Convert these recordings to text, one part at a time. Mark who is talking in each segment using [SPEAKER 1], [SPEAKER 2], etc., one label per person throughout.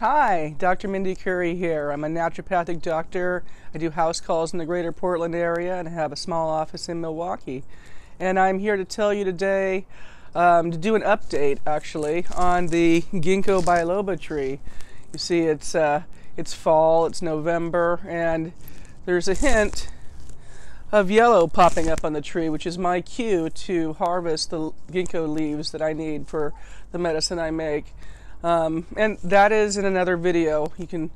[SPEAKER 1] Hi, Dr. Mindy Curry here. I'm a naturopathic doctor. I do house calls in the greater Portland area and I have a small office in Milwaukie. And I'm here to tell you today um, to do an update actually on the ginkgo biloba tree. You see, it's, uh, it's fall, it's November, and there's a hint of yellow popping up on the tree, which is my cue to harvest the ginkgo leaves that I need for the medicine I make. Um, and that is in another video. You can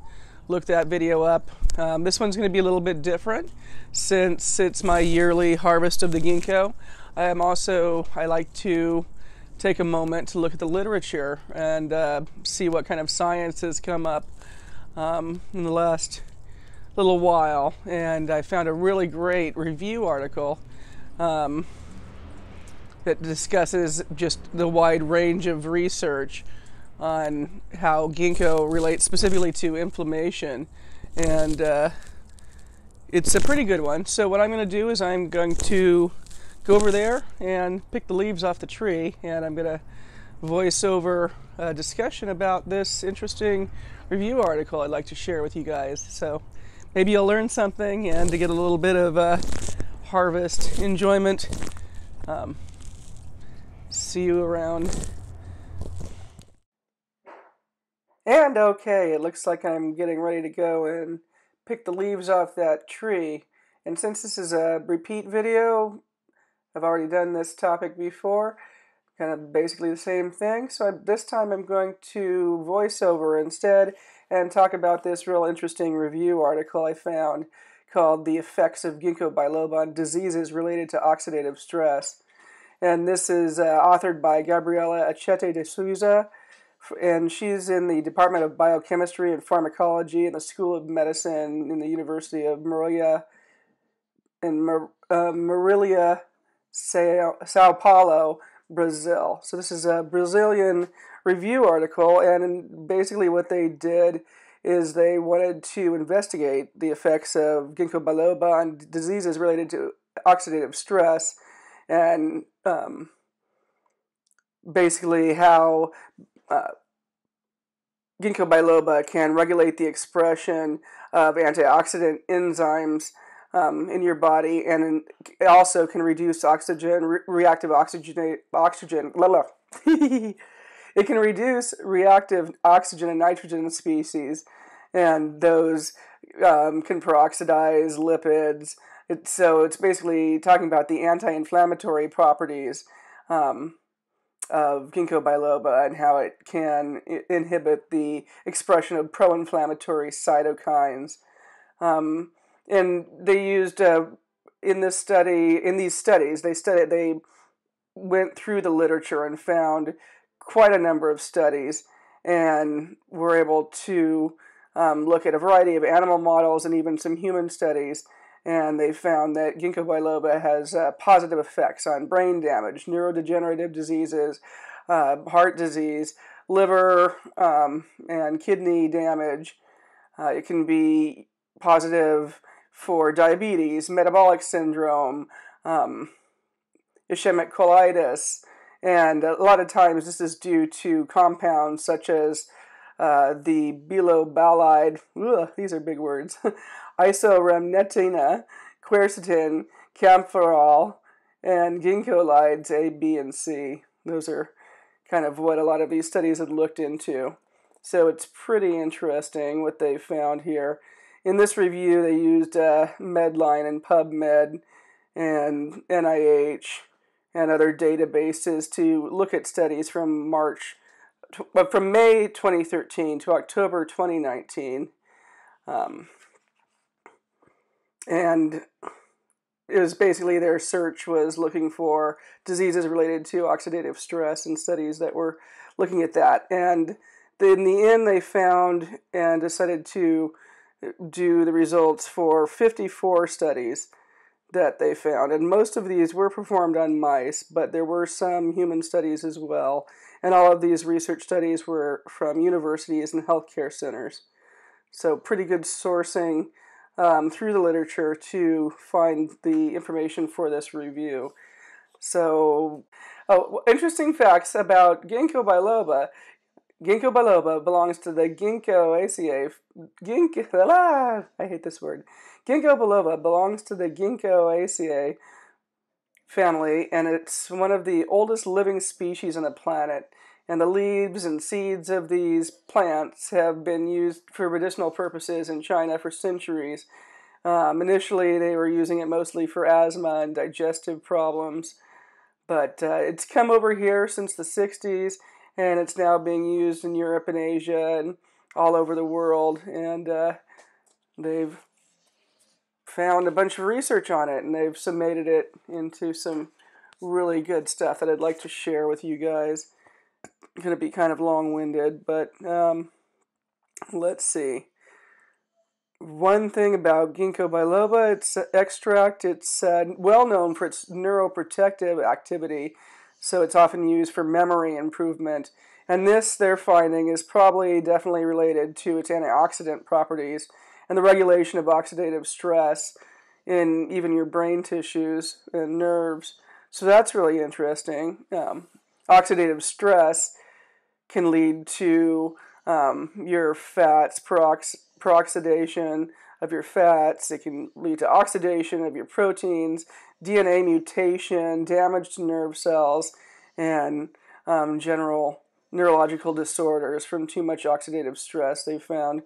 [SPEAKER 1] look that video up. Um, this one's going to be a little bit different since it's my yearly harvest of the ginkgo. I am also, I like to take a moment to look at the literature and uh, see what kind of science has come up um, in the last little while, and I found a really great review article um, that discusses just the wide range of research on how ginkgo relates specifically to inflammation, and uh, it's a pretty good one. So what I'm going to do is I'm going to go over there and pick the leaves off the tree, and I'm going to voice over a discussion about this interesting review article I'd like to share with you guys. So maybe you'll learn something and to get a little bit of uh, harvest enjoyment. Um, see you around. And okay, it looks like I'm getting ready to go and pick the leaves off that tree. And since this is a repeat video, I've already done this topic before, kind of basically the same thing. So I, this time I'm going to voice over instead and talk about this real interesting review article I found called The Effects of Ginkgo biloba on Diseases Related to Oxidative Stress. And this is uh, authored by Gabriela Achete de Souza, and she's in the Department of Biochemistry and Pharmacology in the School of Medicine in the University of Marília in Mar- uh, Sao, Sao Paulo, Brazil. So this is a Brazilian review article, and basically what they did is they wanted to investigate the effects of ginkgo biloba on diseases related to oxidative stress, and um, basically how uh, ginkgo biloba can regulate the expression of antioxidant enzymes um, in your body, and it also can reduce oxygen, re- reactive oxygen, oxygen. Blah, blah. it can reduce reactive oxygen and nitrogen species, and those um, can peroxidize lipids. So it's basically talking about the anti-inflammatory properties um, of ginkgo biloba and how it can inhibit the expression of pro-inflammatory cytokines. Um, and they used uh, in this study, in these studies, they studied, they went through the literature and found quite a number of studies, and were able to um, look at a variety of animal models and even some human studies and they found that ginkgo biloba has uh, positive effects on brain damage, neurodegenerative diseases, uh, heart disease, liver um, and kidney damage. Uh, it can be positive for diabetes, metabolic syndrome, um, ischemic colitis, and a lot of times this is due to compounds such as uh, the bilobalide, ugh, these are big words, isorhamnetina, quercetin, kaempferol, and ginkgolides A, B, and C. Those are kind of what a lot of these studies had looked into. So it's pretty interesting what they found here. In this review, they used uh, Medline and PubMed and NIH and other databases to look at studies from March but from May 2013 to October 2019. Um, and it was basically their search was looking for diseases related to oxidative stress and studies that were looking at that. And in the end, they found and decided to do the results for 54 studies that they found. And most of these were performed on mice, but there were some human studies as well. And all of these research studies were from universities and healthcare centers. So, pretty good sourcing um, through the literature to find the information for this review. So, oh, interesting facts about ginkgo biloba. Ginkgo biloba belongs to the Ginkgoaceae. Ginkgo, ah, I hate this word. Ginkgo biloba belongs to the Ginkgoaceae family, and it's one of the oldest living species on the planet. And the leaves and seeds of these plants have been used for medicinal purposes in China for centuries. Um, initially, they were using it mostly for asthma and digestive problems, but uh, it's come over here since the 60s and it's now being used in Europe and Asia and all over the world. And uh, they've found a bunch of research on it, and they've summated it into some really good stuff that I'd like to share with you guys. Going to be kind of long-winded, but um, let's see. One thing about ginkgo biloba, its extract, it's uh, well known for its neuroprotective activity so it's often used for memory improvement. And this, they're finding, is probably definitely related to its antioxidant properties and the regulation of oxidative stress in even your brain tissues and nerves. So that's really interesting. Um, oxidative stress can lead to um, your fats, perox- peroxidation of your fats. It can lead to oxidation of your proteins DNA mutation, damage to nerve cells, and um, general neurological disorders from too much oxidative stress they found.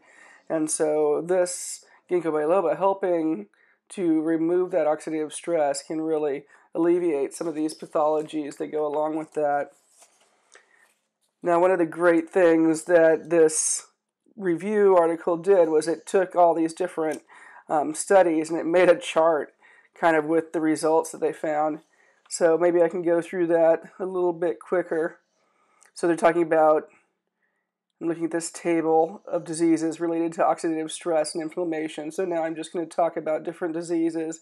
[SPEAKER 1] And so this ginkgo biloba helping to remove that oxidative stress can really alleviate some of these pathologies that go along with that. Now, one of the great things that this review article did was it took all these different um, studies and it made a chart kind of with the results that they found. So maybe I can go through that a little bit quicker. So they're talking about, I'm looking at this table of diseases related to oxidative stress and inflammation. So now I'm just going to talk about different diseases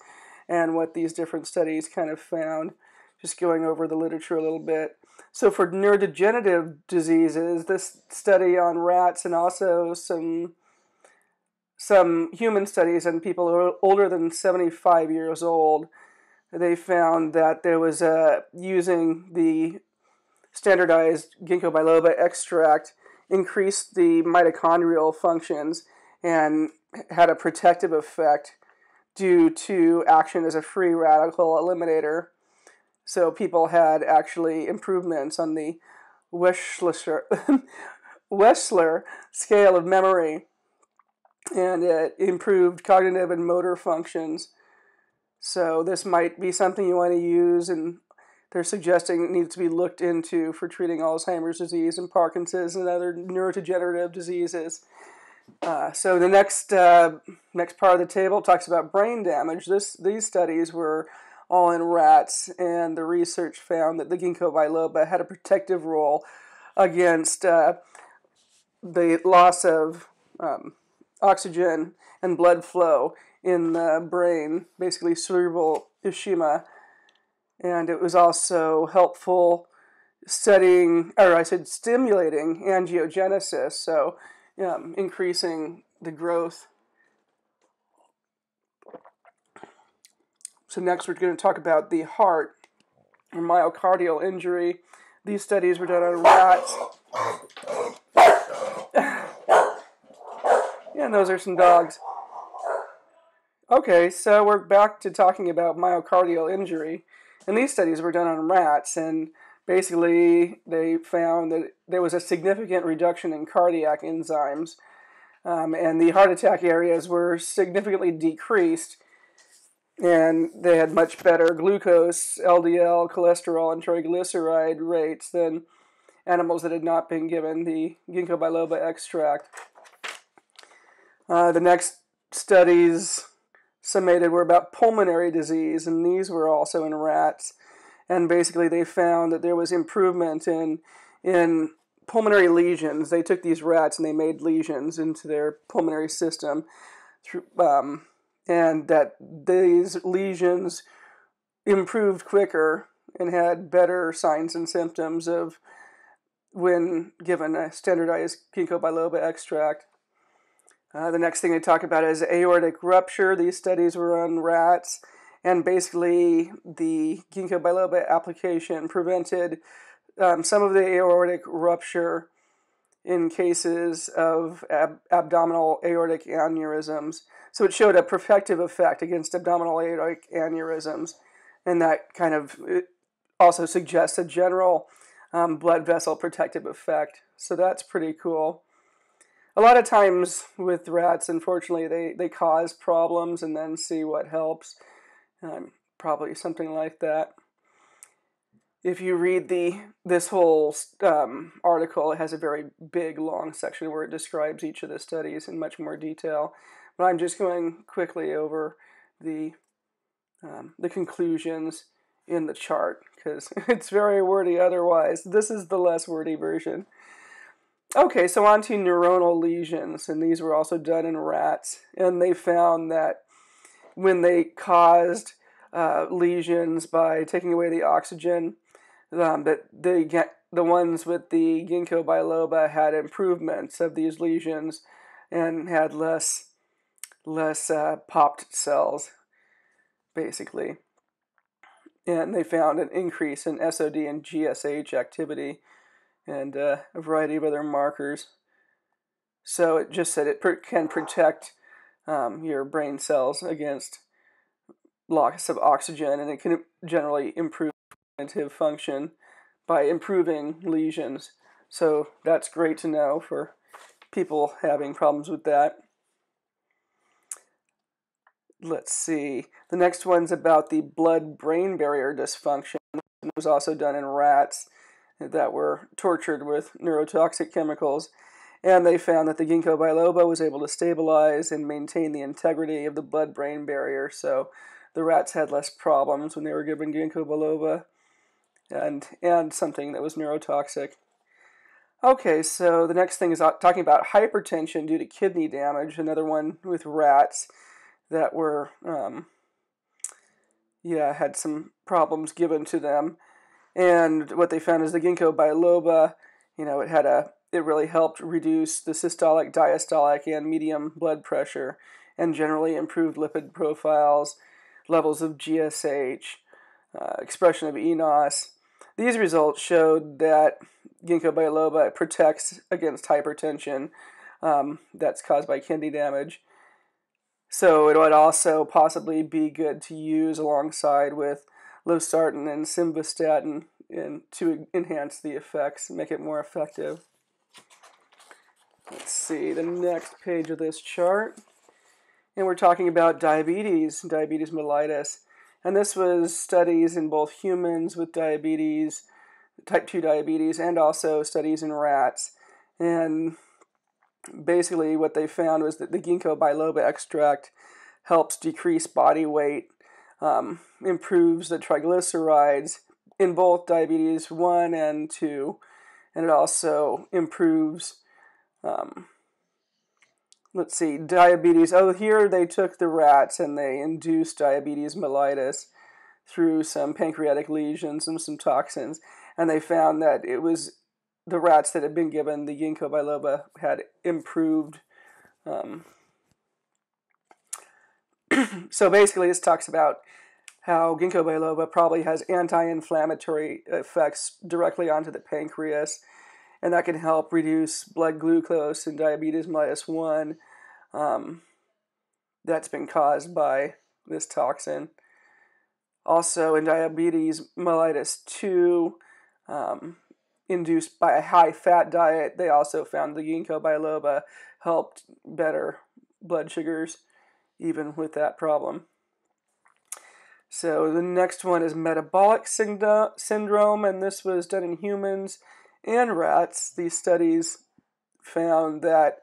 [SPEAKER 1] and what these different studies kind of found, just going over the literature a little bit. So for neurodegenerative diseases, this study on rats and also some some human studies on people who are older than 75 years old, they found that there was uh, using the standardized ginkgo biloba extract increased the mitochondrial functions and had a protective effect due to action as a free radical eliminator. So people had actually improvements on the Wechsler scale of memory and it improved cognitive and motor functions. So this might be something you want to use, and they're suggesting it needs to be looked into for treating Alzheimer's disease and Parkinson's and other neurodegenerative diseases. Uh, so the next uh, next part of the table talks about brain damage. This these studies were all in rats, and the research found that the ginkgo biloba had a protective role against uh, the loss of um, oxygen and blood flow in the brain, basically cerebral ischemia. And it was also helpful studying, or I said stimulating angiogenesis, so um, increasing the growth. So, next we're going to talk about the heart or myocardial injury. These studies were done on rats. And those are some dogs. Okay, so we're back to talking about myocardial injury. And these studies were done on rats, and basically they found that there was a significant reduction in cardiac enzymes, um, and the heart attack areas were significantly decreased, and they had much better glucose, LDL, cholesterol, and triglyceride rates than animals that had not been given the ginkgo biloba extract. Uh, the next studies summated were about pulmonary disease, and these were also in rats. And basically, they found that there was improvement in in pulmonary lesions. They took these rats and they made lesions into their pulmonary system, through, um, and that these lesions improved quicker and had better signs and symptoms of when given a standardized ginkgo biloba extract. Uh, the next thing they talk about is aortic rupture. These studies were on rats, and basically the ginkgo biloba application prevented um, some of the aortic rupture in cases of ab- abdominal aortic aneurysms. So it showed a protective effect against abdominal aortic aneurysms, and that kind of also suggests a general um, blood vessel protective effect. So that's pretty cool. A lot of times with rats, unfortunately, they, they cause problems and then see what helps. Um, probably something like that if you read the this whole um, article, it has a very big, long section where it describes each of the studies in much more detail. But I'm just going quickly over the um, the conclusions in the chart because it's very wordy otherwise. This is the less wordy version. Okay, so on to neuronal lesions, and these were also done in rats, and they found that when they caused uh, lesions by taking away the oxygen, um, but the the ones with the ginkgo biloba had improvements of these lesions and had less less uh, popped cells, basically. And they found an increase in SOD and GSH activity and uh, a variety of other markers. So it just said it can protect um, your brain cells against loss of oxygen and it can generally improve cognitive function by improving lesions. So that's great to know for people having problems with that. Let's see. The next one's about the blood brain barrier dysfunction. It was also done in rats that were tortured with neurotoxic chemicals. And they found that the ginkgo biloba was able to stabilize and maintain the integrity of the blood brain barrier. So the rats had less problems when they were given ginkgo biloba and and something that was neurotoxic. Okay, so the next thing is talking about hypertension due to kidney damage. Another one with rats that were, um, yeah, had some problems given to them. And what they found is the ginkgo biloba, you know, it had a, it really helped reduce the systolic, diastolic, and medium blood pressure, and generally improved lipid profiles, levels of GSH, uh, expression of eNOS, these results showed that ginkgo biloba protects against hypertension um, that's caused by kidney damage. So it would also possibly be good to use alongside with losartan and simvastatin in, to enhance the effects, make it more effective. Let's see the next page of this chart. And we're talking about diabetes, diabetes mellitus. And this was studies in both humans with diabetes, type 2 diabetes, and also studies in rats. And basically, what they found was that the ginkgo biloba extract helps decrease body weight, um, improves the triglycerides in both diabetes 1 and 2, and it also improves um, let's see, diabetes. Oh, here they took the rats and they induced diabetes mellitus through some pancreatic lesions and some toxins. And they found that it was the rats that had been given the ginkgo biloba had improved. Um, so basically, this talks about how ginkgo biloba probably has anti-inflammatory effects directly onto the pancreas and that can help reduce blood glucose in diabetes mellitus 1 um, that's been caused by this toxin. Also, in diabetes mellitus 2, um, induced by a high fat diet, they also found the ginkgo biloba helped better blood sugars, even with that problem. So, the next one is metabolic syndrome, and this was done in humans and rats, these studies found that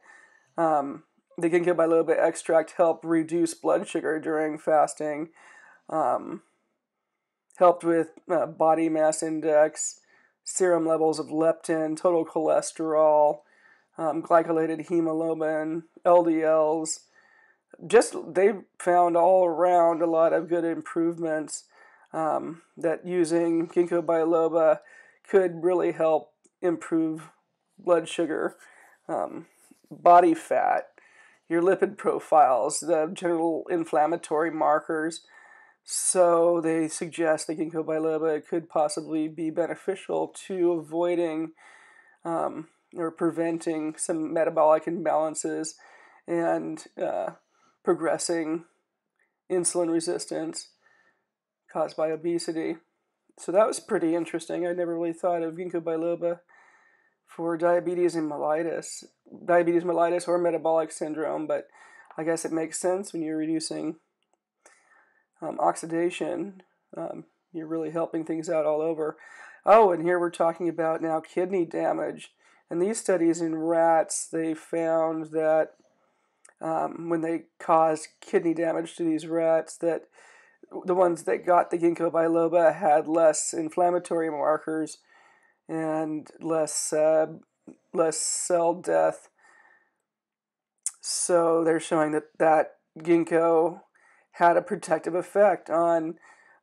[SPEAKER 1] um, the ginkgo biloba extract helped reduce blood sugar during fasting, um, helped with uh, body mass index, serum levels of leptin, total cholesterol, um, glycosylated hemoglobin, LDLs. Just they found all around a lot of good improvements um, that using ginkgo biloba could really help improve blood sugar, um, body fat, your lipid profiles, the general inflammatory markers. So they suggest that ginkgo biloba could possibly be beneficial to avoiding um, or preventing some metabolic imbalances and uh, progressing insulin resistance caused by obesity. So that was pretty interesting. I never really thought of ginkgo biloba for diabetes and mellitus, diabetes mellitus or metabolic syndrome, but I guess it makes sense when you're reducing um, oxidation. Um, you're really helping things out all over. Oh, and here we're talking about now kidney damage. And these studies in rats, they found that um, when they caused kidney damage to these rats, that the ones that got the ginkgo biloba had less inflammatory markers and less uh, less cell death. So they're showing that that ginkgo had a protective effect on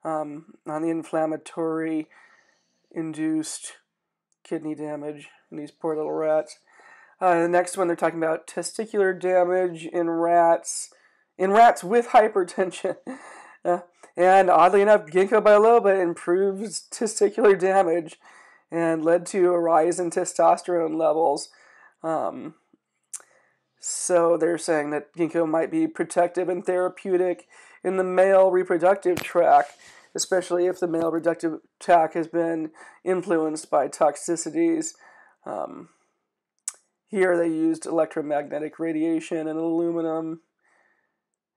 [SPEAKER 1] um, on the inflammatory induced kidney damage in these poor little rats. Uh, the next one they're talking about testicular damage in rats in rats with hypertension. and oddly enough, ginkgo biloba improves testicular damage and led to a rise in testosterone levels. Um, so they're saying that ginkgo might be protective and therapeutic in the male reproductive tract, especially if the male reproductive tract has been influenced by toxicities. Um, here they used electromagnetic radiation and aluminum,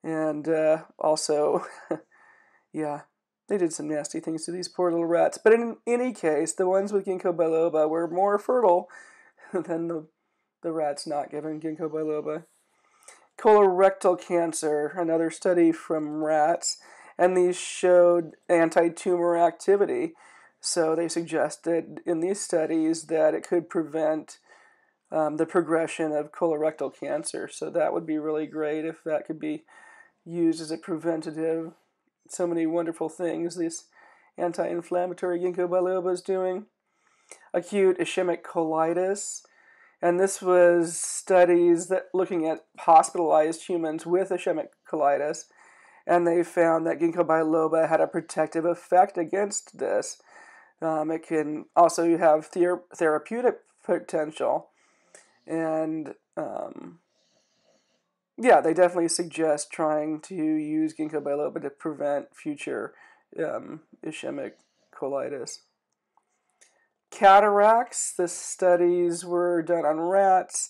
[SPEAKER 1] and uh, also, yeah, they did some nasty things to these poor little rats. But in any case, the ones with ginkgo biloba were more fertile than the, the rats not given ginkgo biloba. Colorectal cancer, another study from rats, and these showed anti tumor activity. So they suggested in these studies that it could prevent um, the progression of colorectal cancer. So that would be really great if that could be used as a preventative so many wonderful things this anti-inflammatory ginkgo biloba is doing. Acute ischemic colitis, and this was studies that looking at hospitalized humans with ischemic colitis, and they found that ginkgo biloba had a protective effect against this. Um, it can also have ther- therapeutic potential, and um, yeah, they definitely suggest trying to use ginkgo biloba to prevent future um, ischemic colitis. Cataracts, the studies were done on rats,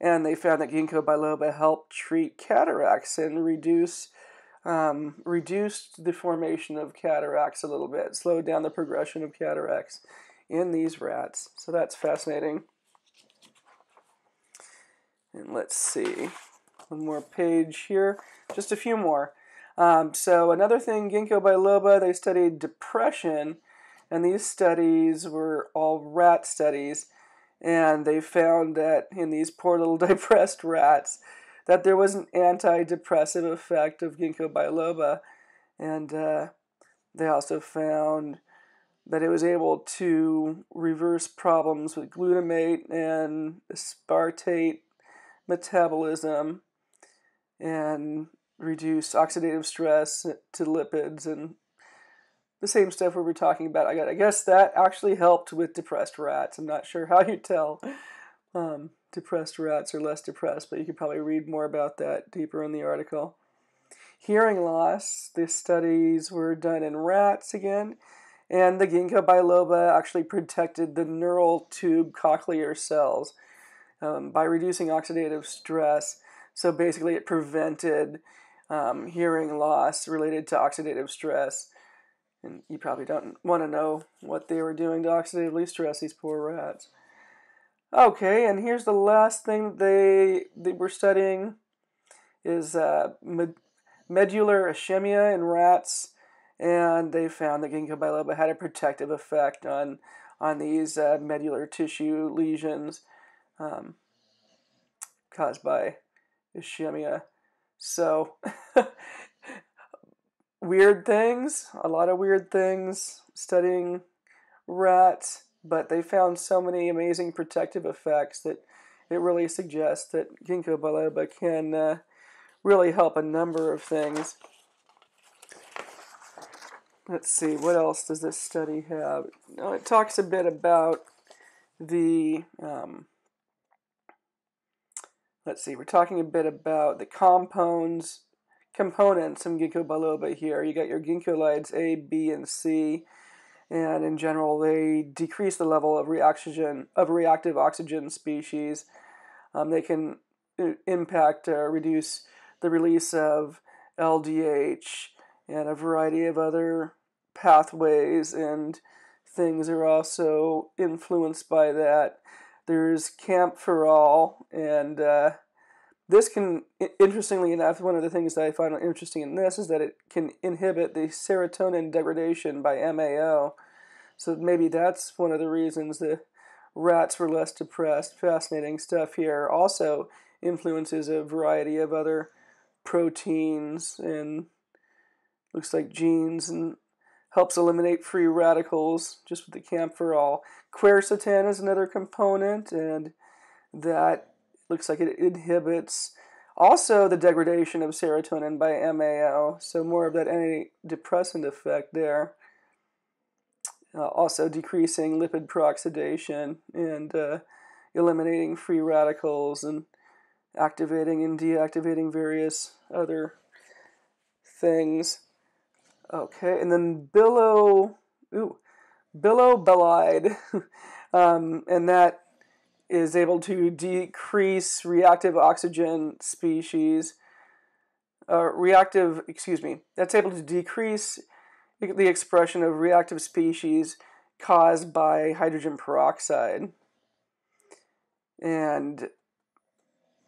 [SPEAKER 1] and they found that ginkgo biloba helped treat cataracts and reduce um, reduced the formation of cataracts a little bit, slowed down the progression of cataracts in these rats. So that's fascinating. And let's see one more page here, just a few more. Um, so another thing, ginkgo biloba, they studied depression, and these studies were all rat studies, and they found that in these poor little depressed rats, that there was an antidepressive effect of ginkgo biloba, and uh, they also found that it was able to reverse problems with glutamate and aspartate metabolism and reduce oxidative stress to lipids and the same stuff we were talking about. I got. I guess that actually helped with depressed rats. I'm not sure how you tell um, depressed rats are less depressed, but you could probably read more about that deeper in the article. Hearing loss. The studies were done in rats again, and the ginkgo biloba actually protected the neural tube cochlear cells um, by reducing oxidative stress so basically, it prevented um, hearing loss related to oxidative stress. And you probably don't want to know what they were doing to oxidatively stress these poor rats. Okay, and here's the last thing they they were studying is uh, med- ischemia in rats, and they found that ginkgo biloba had a protective effect on on these uh, tissue lesions um, caused by ischemia. So, weird things, a lot of weird things studying rats, but they found so many amazing protective effects that it really suggests that ginkgo biloba can uh, really help a number of things. Let's see, what else does this study have? It talks a bit about the um, let's see, we're talking a bit about the compounds, components of ginkgo biloba here. You got your ginkgolides A, B, and C, and in general, they decrease the level of reaction of reactive oxygen species. Um, they can uh, impact or reduce the release of LDH and a variety of other pathways and things are also influenced by that. There's kaempferol, and uh, this can, interestingly enough, one of the things that I find interesting in this is that it can inhibit the serotonin degradation by MAO. So maybe that's one of the reasons the rats were less depressed. Fascinating stuff here. Also influences a variety of other proteins and looks like genes and helps eliminate free radicals just with the kaempferol. Quercetin is another component, and that looks like it inhibits also the degradation of serotonin by MAO, so more of that antidepressant effect there. Uh, also decreasing lipid peroxidation and uh, eliminating free radicals and activating and deactivating various other things. Okay, and then billow, ooh, bilobalide, um, and that is able to decrease reactive oxygen species, uh, reactive, excuse me, that's able to decrease the expression of reactive species caused by hydrogen peroxide. And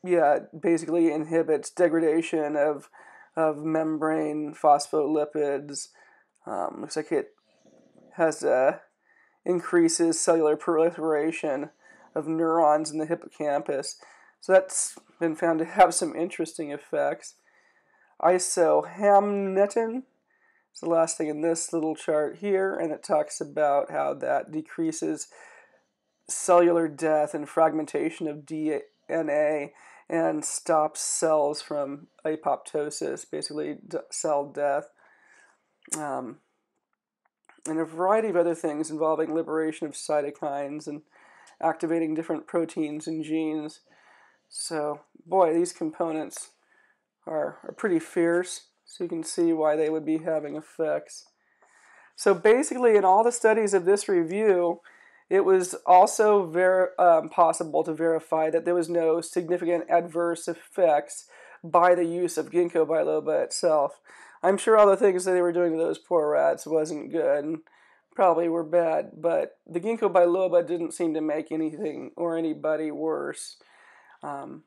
[SPEAKER 1] yeah, basically inhibits degradation of of membrane phospholipids. Um, looks like it has uh, increases cellular proliferation of neurons in the hippocampus. So that's been found to have some interesting effects. Isohamnetin is the last thing in this little chart here, and it talks about how that decreases cellular death and fragmentation of DNA and stops cells from apoptosis, basically cell death, um, and a variety of other things involving liberation of cytokines and activating different proteins and genes. So, boy, these components are, are pretty fierce, so you can see why they would be having effects. So, basically, in all the studies of this review, it was also ver- um, possible to verify that there was no significant adverse effects by the use of ginkgo biloba itself. I'm sure all the things that they were doing to those poor rats wasn't good and probably were bad, but the ginkgo biloba didn't seem to make anything or anybody worse. Um,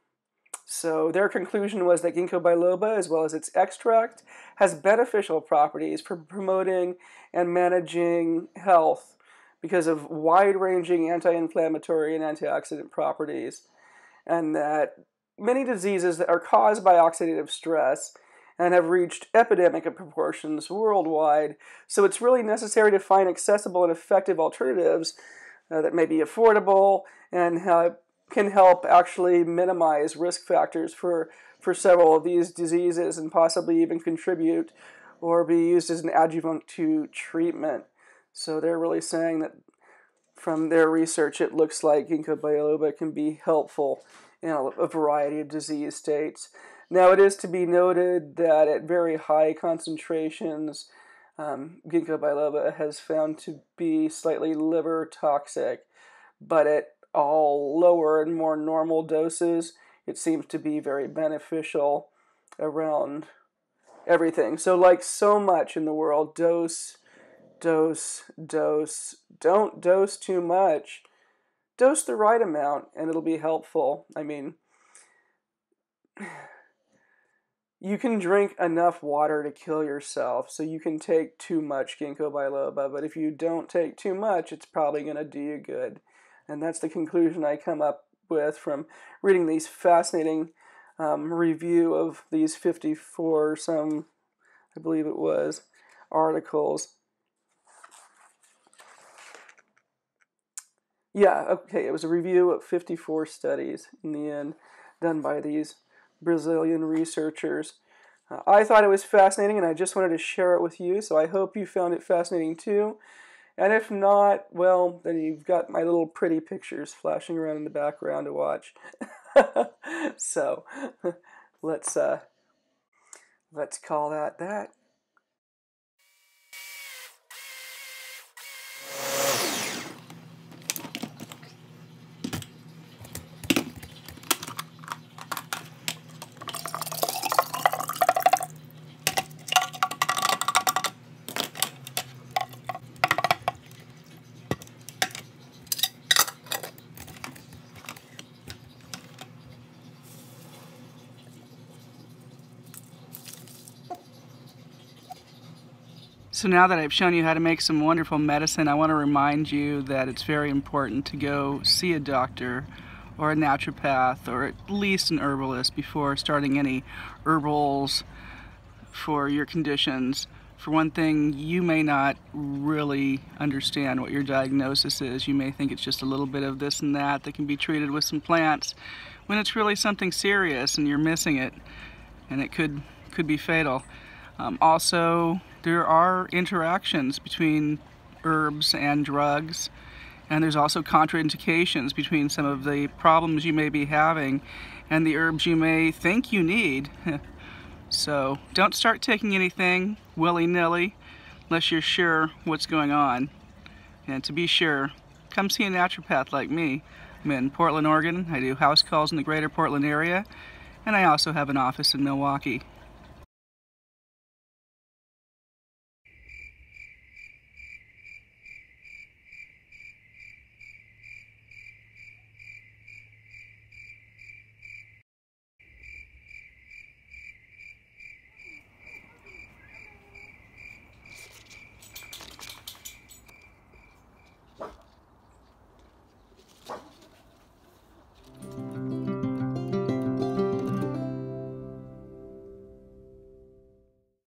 [SPEAKER 1] so their conclusion was that ginkgo biloba, as well as its extract, has beneficial properties for promoting and managing health because of wide ranging anti inflammatory and antioxidant properties, and that many diseases that are caused by oxidative stress and have reached epidemic proportions worldwide. So it's really necessary to find accessible and effective alternatives uh, that may be affordable and have, can help actually minimize risk factors for, for several of these diseases and possibly even contribute or be used as an adjuvant to treatment. So they're really saying that from their research, it looks like ginkgo biloba can be helpful in a variety of disease states. Now, it is to be noted that at very high concentrations, um, ginkgo biloba has found to be slightly liver toxic, but at all lower and more normal doses, it seems to be very beneficial around everything. So, like so much in the world, dose dose, dose. Don't dose too much. Dose the right amount and it'll be helpful. I mean, you can drink enough water to kill yourself, so you can take too much ginkgo biloba, but if you don't take too much, it's probably going to do you good. And that's the conclusion I come up with from reading these fascinating um, review of these 54 some, I believe it was, articles. Yeah, okay, it was a review of 54 studies in the end, done by these Brazilian researchers. Uh, I thought it was fascinating and I just wanted to share it with you, so I hope you found it fascinating too. And if not, well, then you've got my little pretty pictures flashing around in the background to watch. so let's uh, let's call that that. So now that I've shown you how to make some wonderful medicine, I want to remind you that it's very important to go see a doctor or a naturopath or at least an herbalist before starting any herbals for your conditions. For one thing, you may not really understand what your diagnosis is. You may think it's just a little bit of this and that that can be treated with some plants when it's really something serious and you're missing it and it could could be fatal. Um, also, there are interactions between herbs and drugs, and there's also contraindications between some of the problems you may be having and the herbs you may think you need. so don't start taking anything willy-nilly unless you're sure what's going on. And to be sure, come see a naturopath like me. I'm in Portland, Oregon. I do house calls in the greater Portland area, and I also have an office in Milwaukie.